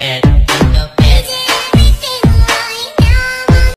and